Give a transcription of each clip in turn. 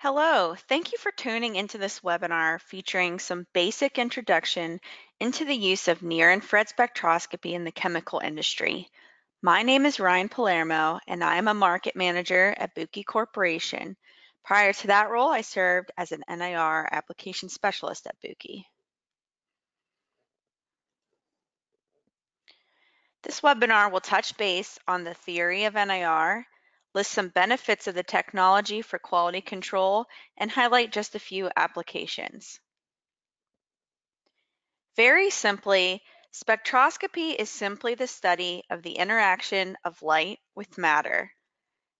Hello, thank you for tuning into this webinar featuring some basic introduction into the use of near-infrared spectroscopy in the chemical industry. My name is Ryan Palermo and I am a market manager at Buchi Corporation. Prior to that role, I served as an NIR application specialist at Buchi. This webinar will touch base on the theory of NIR, list some benefits of the technology for quality control, and highlight just a few applications. Very simply, spectroscopy is simply the study of the interaction of light with matter.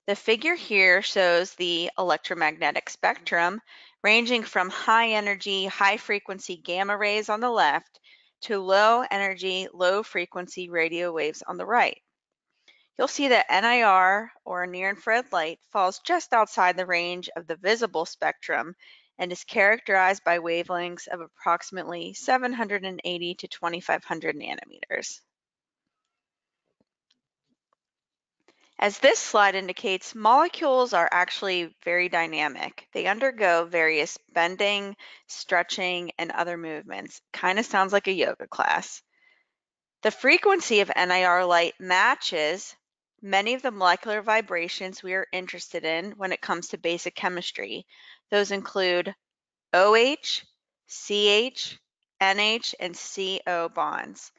The figure here shows the electromagnetic spectrum ranging from high energy, high frequency gamma rays on the left to low energy, low frequency radio waves on the right you'll see that NIR, or near-infrared light, falls just outside the range of the visible spectrum and is characterized by wavelengths of approximately 780 to 2500 nanometers. As this slide indicates, molecules are actually very dynamic. They undergo various bending, stretching, and other movements. Kind of sounds like a yoga class. The frequency of NIR light matches many of the molecular vibrations we are interested in when it comes to basic chemistry. Those include OH, CH, NH, and CO bonds.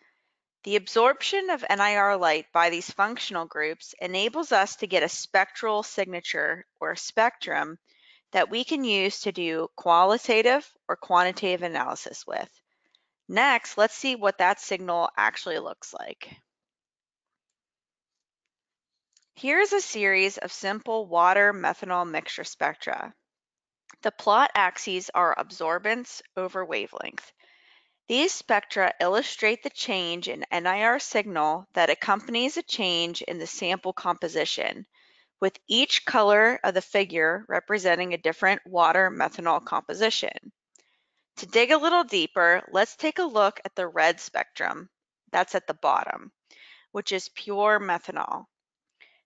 The absorption of NIR light by these functional groups enables us to get a spectral signature or spectrum that we can use to do qualitative or quantitative analysis with. Next, let's see what that signal actually looks like. Here's a series of simple water methanol mixture spectra. The plot axes are absorbance over wavelength. These spectra illustrate the change in NIR signal that accompanies a change in the sample composition, with each color of the figure representing a different water methanol composition. To dig a little deeper, let's take a look at the red spectrum, that's at the bottom, which is pure methanol.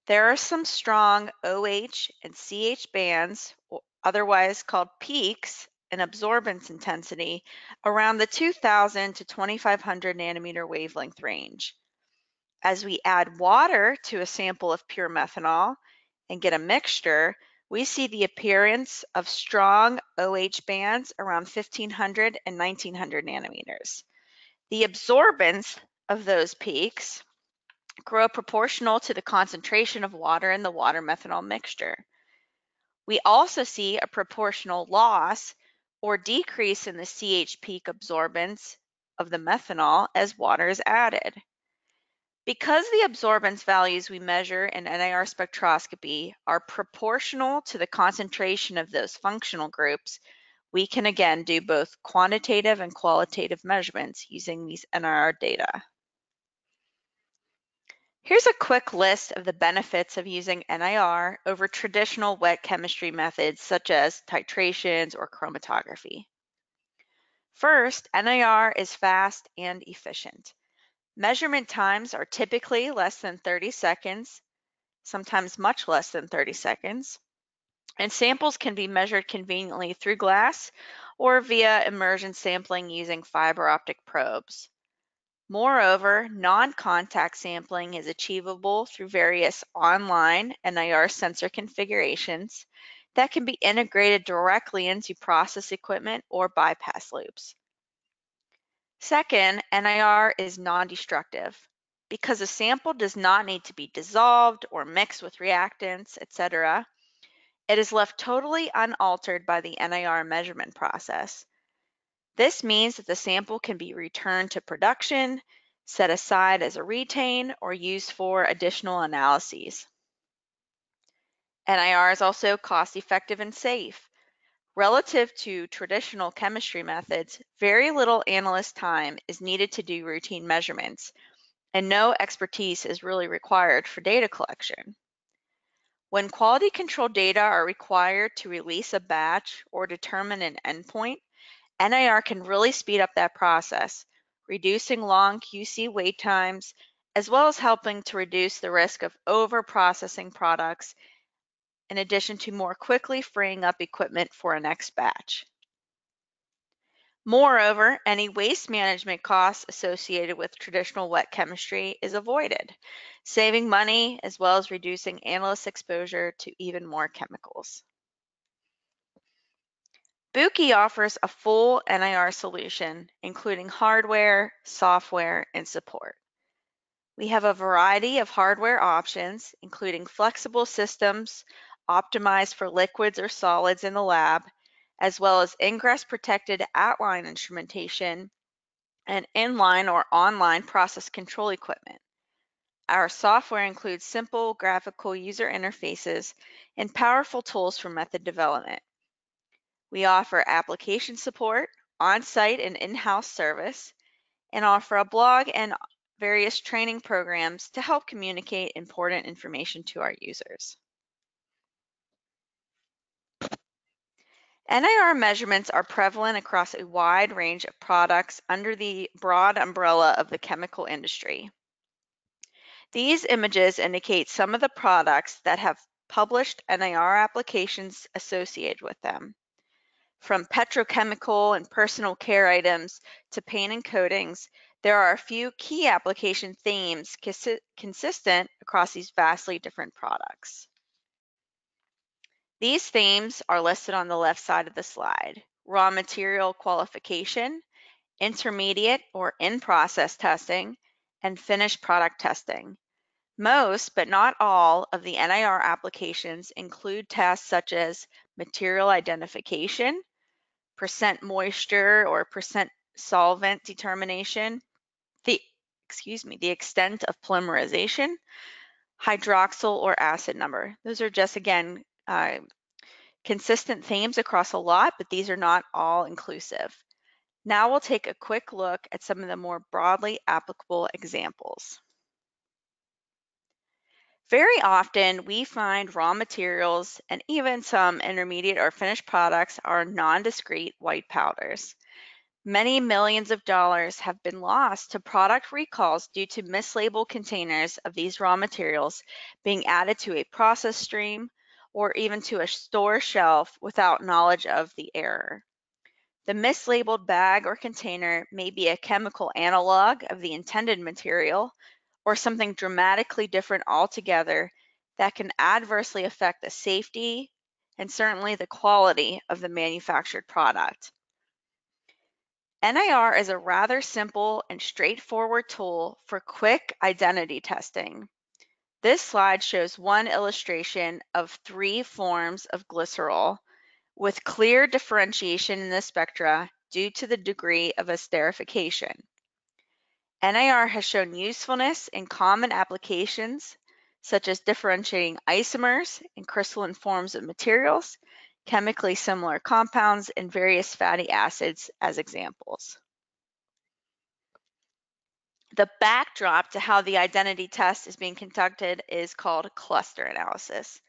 There are some strong OH and CH bands, otherwise called peaks, in absorbance intensity around the 2000 to 2500 nanometer wavelength range. As we add water to a sample of pure methanol and get a mixture, we see the appearance of strong OH bands around 1500 and 1900 nanometers. The absorbance of those peaks grow proportional to the concentration of water in the water methanol mixture. We also see a proportional loss or decrease in the CH peak absorbance of the methanol as water is added. Because the absorbance values we measure in NIR spectroscopy are proportional to the concentration of those functional groups, we can again do both quantitative and qualitative measurements using these NIR data. Here's a quick list of the benefits of using NIR over traditional wet chemistry methods such as titrations or chromatography. First, NIR is fast and efficient. Measurement times are typically less than 30 seconds, sometimes much less than 30 seconds, and samples can be measured conveniently through glass or via immersion sampling using fiber optic probes. Moreover, non-contact sampling is achievable through various online NIR sensor configurations that can be integrated directly into process equipment or bypass loops. Second, NIR is non-destructive. Because a sample does not need to be dissolved or mixed with reactants, etc., it is left totally unaltered by the NIR measurement process. This means that the sample can be returned to production, set aside as a retain, or used for additional analyses. NIR is also cost effective and safe. Relative to traditional chemistry methods, very little analyst time is needed to do routine measurements, and no expertise is really required for data collection. When quality control data are required to release a batch or determine an endpoint, NIR can really speed up that process, reducing long QC wait times, as well as helping to reduce the risk of over processing products in addition to more quickly freeing up equipment for a next batch. Moreover, any waste management costs associated with traditional wet chemistry is avoided, saving money as well as reducing analyst exposure to even more chemicals. Buchi offers a full NIR solution, including hardware, software, and support. We have a variety of hardware options, including flexible systems optimized for liquids or solids in the lab, as well as ingress protected at-line instrumentation and inline or online process control equipment. Our software includes simple graphical user interfaces and powerful tools for method development. We offer application support, on-site and in-house service, and offer a blog and various training programs to help communicate important information to our users. NIR measurements are prevalent across a wide range of products under the broad umbrella of the chemical industry. These images indicate some of the products that have published NIR applications associated with them. From petrochemical and personal care items to paint and coatings, there are a few key application themes consistent across these vastly different products. These themes are listed on the left side of the slide. Raw material qualification, intermediate or in-process testing, and finished product testing. Most, but not all, of the NIR applications include tests such as material identification, percent moisture or percent solvent determination, the, excuse me, the extent of polymerization, hydroxyl or acid number. Those are just, again, uh, consistent themes across a lot, but these are not all inclusive. Now we'll take a quick look at some of the more broadly applicable examples. Very often we find raw materials and even some intermediate or finished products are non-discrete white powders. Many millions of dollars have been lost to product recalls due to mislabeled containers of these raw materials being added to a process stream or even to a store shelf without knowledge of the error. The mislabeled bag or container may be a chemical analog of the intended material or something dramatically different altogether that can adversely affect the safety and certainly the quality of the manufactured product. NIR is a rather simple and straightforward tool for quick identity testing. This slide shows one illustration of three forms of glycerol with clear differentiation in the spectra due to the degree of esterification. NIR has shown usefulness in common applications such as differentiating isomers and crystalline forms of materials, chemically similar compounds, and various fatty acids as examples. The backdrop to how the identity test is being conducted is called cluster analysis.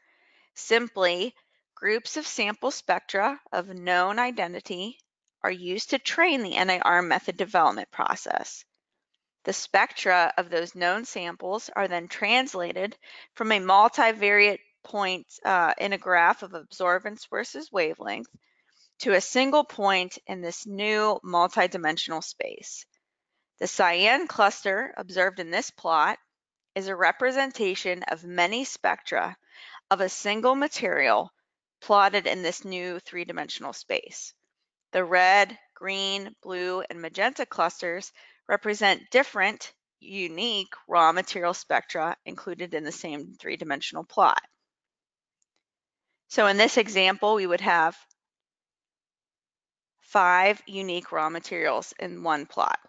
Simply, groups of sample spectra of known identity are used to train the NIR method development process. The spectra of those known samples are then translated from a multivariate point uh, in a graph of absorbance versus wavelength to a single point in this new multidimensional space. The cyan cluster observed in this plot is a representation of many spectra of a single material plotted in this new three-dimensional space. The red, green, blue, and magenta clusters represent different, unique raw material spectra included in the same three-dimensional plot. So in this example, we would have five unique raw materials in one plot.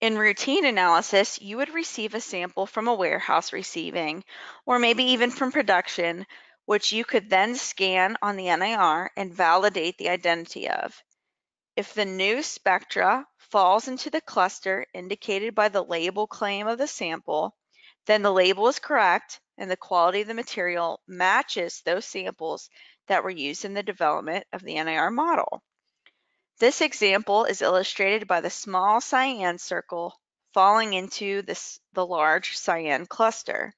In routine analysis, you would receive a sample from a warehouse receiving, or maybe even from production, which you could then scan on the NIR and validate the identity of. If the new spectra falls into the cluster indicated by the label claim of the sample, then the label is correct and the quality of the material matches those samples that were used in the development of the NIR model. This example is illustrated by the small cyan circle falling into this, the large cyan cluster.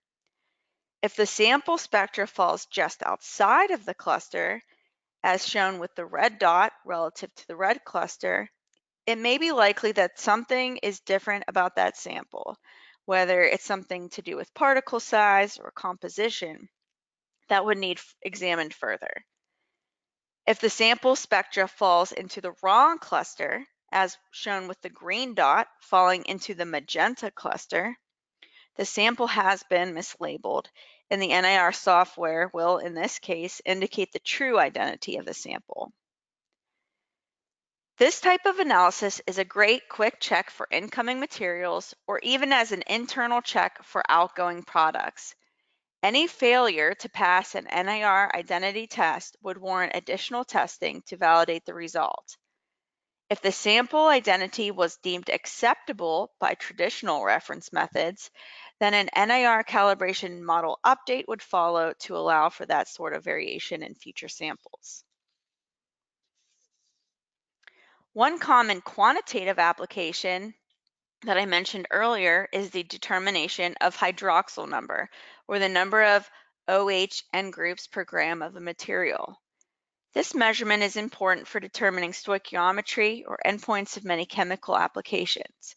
If the sample spectra falls just outside of the cluster, as shown with the red dot relative to the red cluster, it may be likely that something is different about that sample, whether it's something to do with particle size or composition that would need examined further. If the sample spectra falls into the wrong cluster, as shown with the green dot falling into the magenta cluster, the sample has been mislabeled and the NIR software will, in this case, indicate the true identity of the sample. This type of analysis is a great quick check for incoming materials or even as an internal check for outgoing products. Any failure to pass an NIR identity test would warrant additional testing to validate the result. If the sample identity was deemed acceptable by traditional reference methods, then an NIR calibration model update would follow to allow for that sort of variation in future samples. One common quantitative application that I mentioned earlier is the determination of hydroxyl number, or the number of OH N groups per gram of a material. This measurement is important for determining stoichiometry or endpoints of many chemical applications.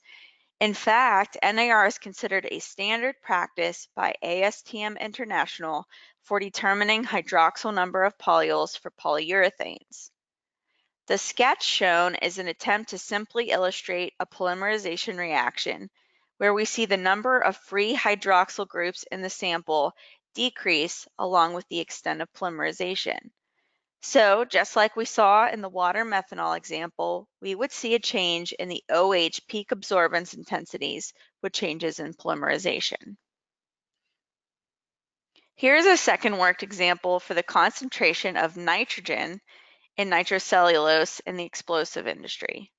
In fact, NIR is considered a standard practice by ASTM International for determining hydroxyl number of polyols for polyurethanes. The sketch shown is an attempt to simply illustrate a polymerization reaction where we see the number of free hydroxyl groups in the sample decrease along with the extent of polymerization. So just like we saw in the water methanol example, we would see a change in the OH peak absorbance intensities with changes in polymerization. Here's a second worked example for the concentration of nitrogen in nitrocellulose in the explosive industry.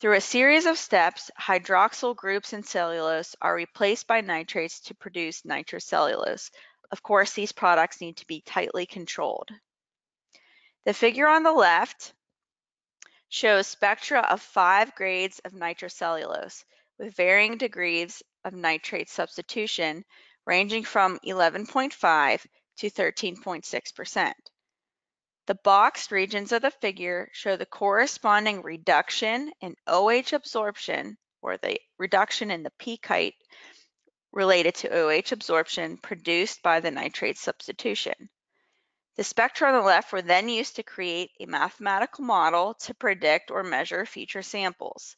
Through a series of steps, hydroxyl groups in cellulose are replaced by nitrates to produce nitrocellulose. Of course, these products need to be tightly controlled. The figure on the left shows spectra of five grades of nitrocellulose with varying degrees of nitrate substitution ranging from 11.5 to 13.6%. The boxed regions of the figure show the corresponding reduction in OH absorption or the reduction in the peak height related to OH absorption produced by the nitrate substitution. The spectra on the left were then used to create a mathematical model to predict or measure future samples.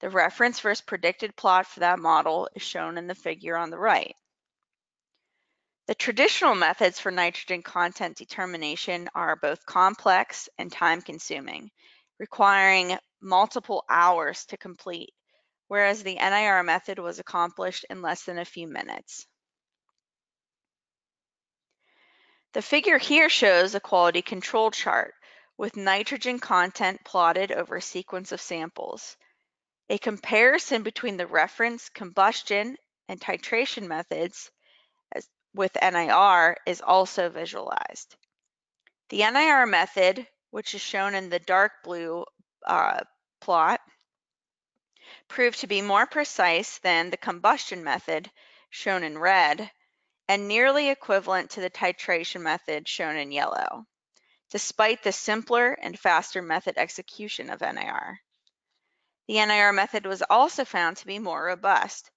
The reference versus predicted plot for that model is shown in the figure on the right. The traditional methods for nitrogen content determination are both complex and time-consuming, requiring multiple hours to complete, whereas the NIR method was accomplished in less than a few minutes. The figure here shows a quality control chart with nitrogen content plotted over a sequence of samples. A comparison between the reference combustion and titration methods with NIR is also visualized. The NIR method, which is shown in the dark blue uh, plot, proved to be more precise than the combustion method, shown in red, and nearly equivalent to the titration method shown in yellow, despite the simpler and faster method execution of NIR. The NIR method was also found to be more robust.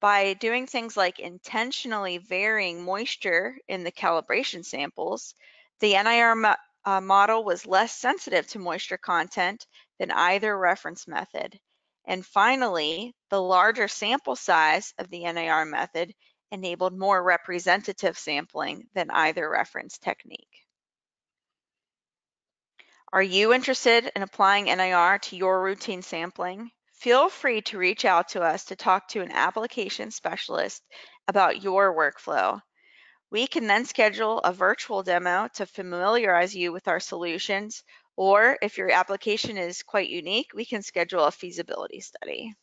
By doing things like intentionally varying moisture in the calibration samples, the NIR mo uh, model was less sensitive to moisture content than either reference method. And finally, the larger sample size of the NIR method enabled more representative sampling than either reference technique. Are you interested in applying NIR to your routine sampling? Feel free to reach out to us to talk to an application specialist about your workflow. We can then schedule a virtual demo to familiarize you with our solutions, or if your application is quite unique, we can schedule a feasibility study.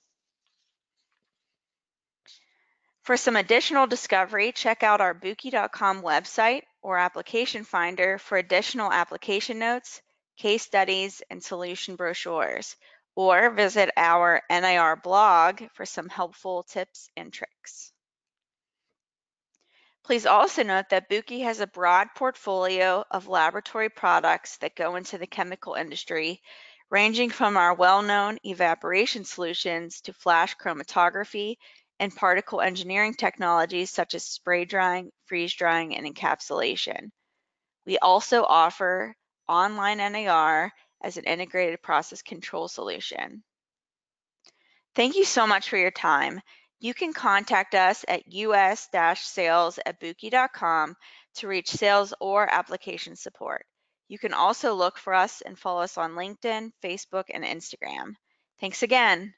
For some additional discovery, check out our Buchi.com website or application finder for additional application notes, case studies, and solution brochures, or visit our NIR blog for some helpful tips and tricks. Please also note that Buki has a broad portfolio of laboratory products that go into the chemical industry, ranging from our well-known evaporation solutions to flash chromatography and particle engineering technologies such as spray drying, freeze drying, and encapsulation. We also offer online NIR as an integrated process control solution. Thank you so much for your time. You can contact us at us-sales at buchi.com to reach sales or application support. You can also look for us and follow us on LinkedIn, Facebook, and Instagram. Thanks again.